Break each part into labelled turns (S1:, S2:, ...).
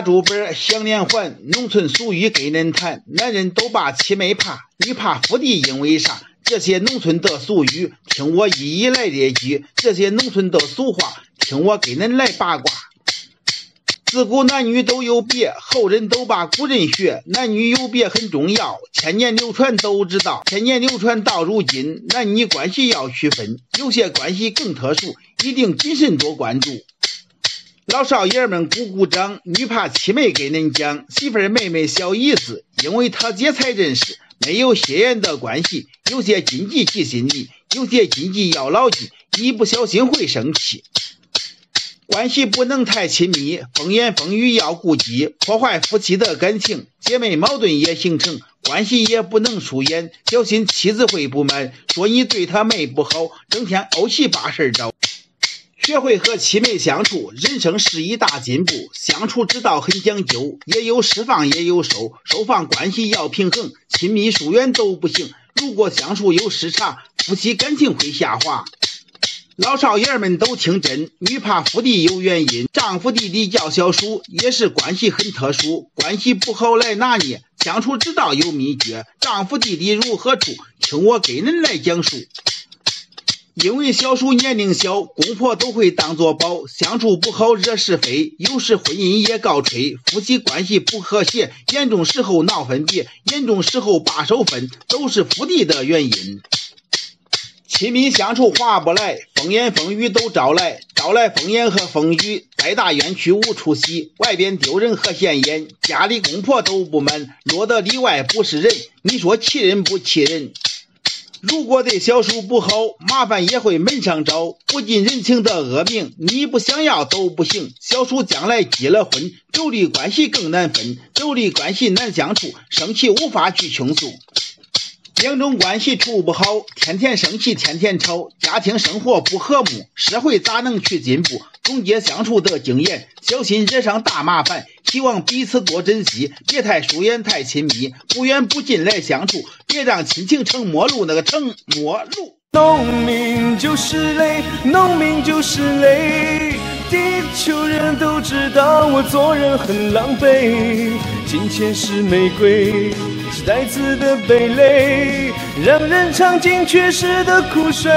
S1: 打竹本想连环，农村俗语给恁谈。男人都把七妹怕，你怕福地，因为啥？这些农村的俗语，听我一一来列举。这些农村的俗话，听我给恁来八卦。自古男女都有别，后人都把古人学。男女有别很重要，千年流传都知道。千年流传到如今，男女关系要区分，有些关系更特殊，一定谨慎多关注。老少爷们鼓鼓掌，女怕七妹给恁讲，媳妇儿妹妹小姨子，因为她姐才认识，没有血缘的关系，有些禁忌记心里，有些禁忌要牢记，一不小心会生气。关系不能太亲密，风言风语要顾忌，破坏夫妻的感情，姐妹矛盾也形成，关系也不能疏远，小心妻子会不满，说你对她妹不好，整天怄气把事儿找。学会和妻妹相处，人生是一大进步。相处之道很讲究，也有释放也有收，收放关系要平衡，亲密疏远都不行。如果相处有失差，夫妻感情会下滑。老少爷们都听真，女怕夫弟有原因。丈夫弟弟叫小叔，也是关系很特殊，关系不好来拿捏，相处之道有秘诀。丈夫弟弟如何处？听我给恁来讲述。因为小叔年龄小，公婆都会当作宝，相处不好惹是非，有时婚姻也告吹，夫妻关系不和谐，严重时候闹分别，严重时候把手分，都是福地的原因。亲密相处划不来，风言风语都招来，招来风言和风语，再大冤屈无处洗，外边丢人和显眼，家里公婆都不满，落得里外不是人，你说气人不气人？如果对小叔不好，麻烦也会门上找，不近人情的恶名，你不想要都不行。小叔将来结了婚，妯娌关系更难分，妯娌关系难相处，生气无法去倾诉。两种关系处不好，天天生气，天天吵，家庭生活不和睦，社会咋能去进步？总结相处的经验，小心惹上大麻烦。希望彼此多珍惜，别太疏远，太亲密，不远不近来相处，别让亲情成陌路。那个成陌路，
S2: 农民就是累，农民就是累，地球人都知道我做人很狼狈，金钱是玫瑰。是带刺的蓓蕾，让人尝尽缺失的苦水。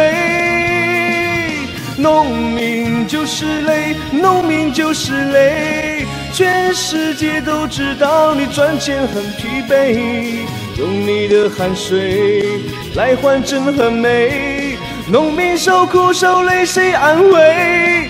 S2: 农民就是累，农民就是累，全世界都知道你赚钱很疲惫，用你的汗水来换真和美。农民受苦受累，谁安慰？谁安慰？